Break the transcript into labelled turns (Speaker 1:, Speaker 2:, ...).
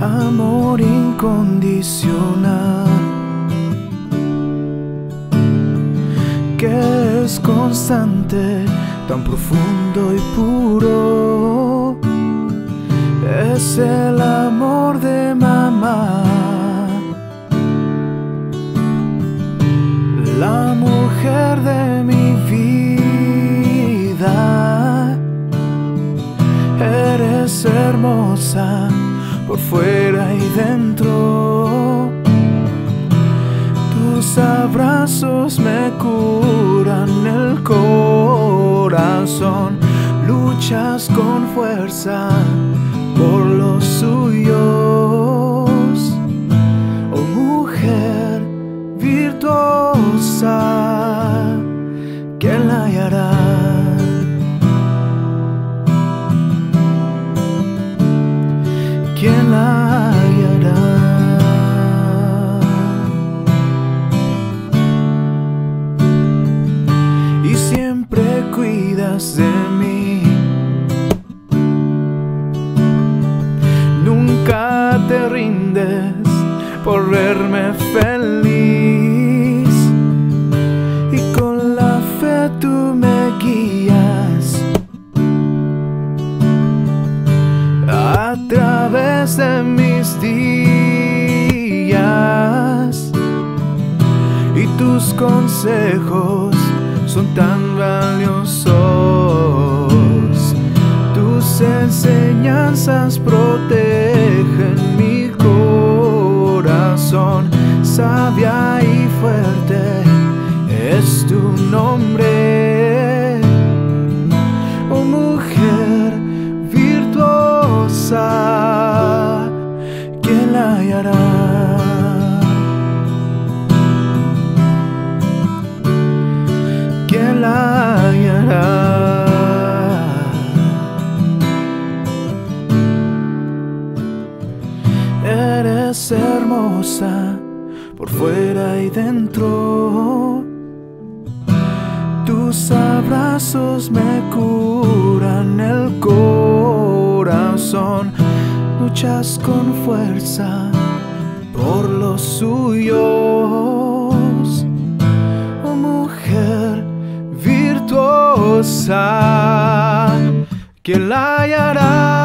Speaker 1: amor incondicional que es constante, tan profundo y puro. Es el amor de mamá. La mujer de mi vida. Eres hermosa por fuera y dentro. Tus abrazos me curan el corazón. Luchas con fuerza por los suyos. Oh mujer virtuosa, ¿quién la hallará? Cuidas de mí. Nunca te rindes por verme feliz. Y con la fe tú me guías. a través de mis días y tus consejos son tan valiosos. Tus enseñanzas protegen mi corazón, sabia y fuerte es tu nombre. Oh mujer virtuosa, ¿quién la hallará? Eres hermosa por fuera y dentro. Tus abrazos me curan el corazón. Luchas con fuerza por los suyos. Virtuosa, que la hallará.